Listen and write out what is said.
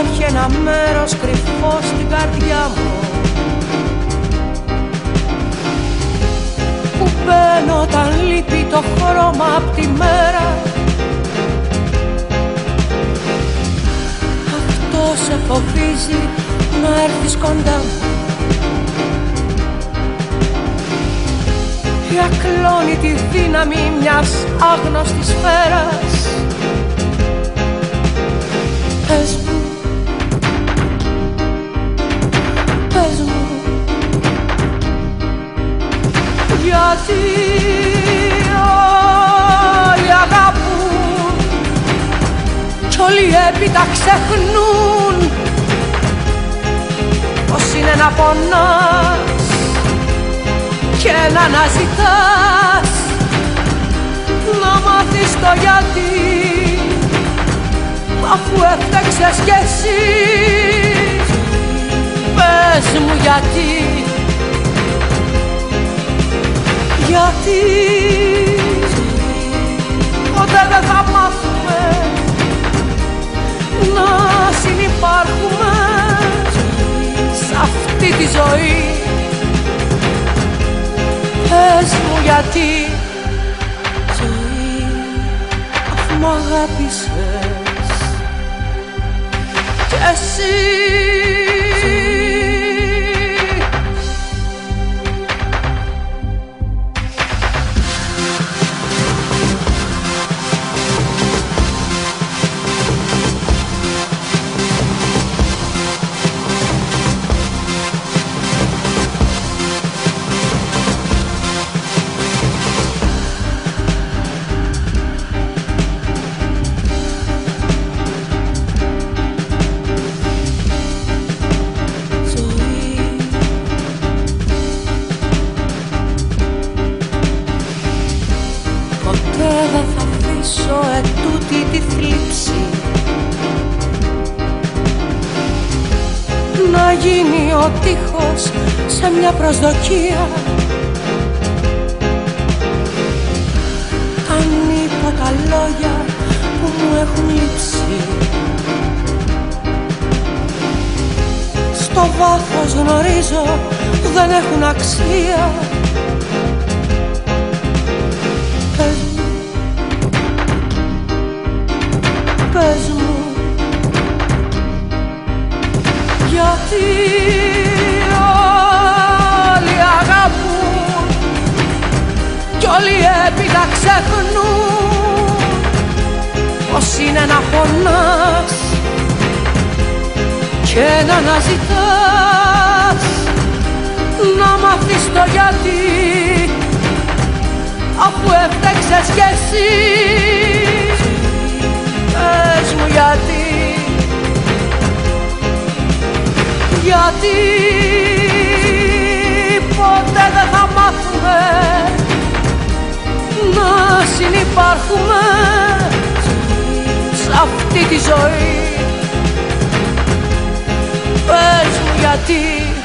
όνειρος κρυφό στην καρδιά μου. Που μπαίνω όταν λείπει το χρώμα απ' τη μέρα. Αυτό σε φοβίζει να έρθεις κοντά μου. Για κλώνει τη δύναμη μιας άγνωστης σφαίρας όλοι έπειτα ξεχνούν. Πως είναι να πονάς και να αναζητάς. Να μάθεις το γιατί αφού έφταξες κι εσύ πες μου γιατί. Γιατί συνυπάρχουμε σε αυτή τη ζωή. Πες μου γιατί ζωή αφού μ' αγάπησες. Κι εσύ σε μια προσδοκία. Αν είπα τα λόγια που μου έχουν λείψει. Στο βάθος γνωρίζω δεν έχουν αξία Γιατί όλοι έπειτα ξεχνούν πως είναι να πονάς και να αναζητάς. Να μάθεις το γιατί αφού έφταξες κι εσύ. Πες μου γιατί γιατί ποτέ δεν θα μάθουμε να συνυπάρχουμε σε αυτή τη ζωή. Πες μου γιατί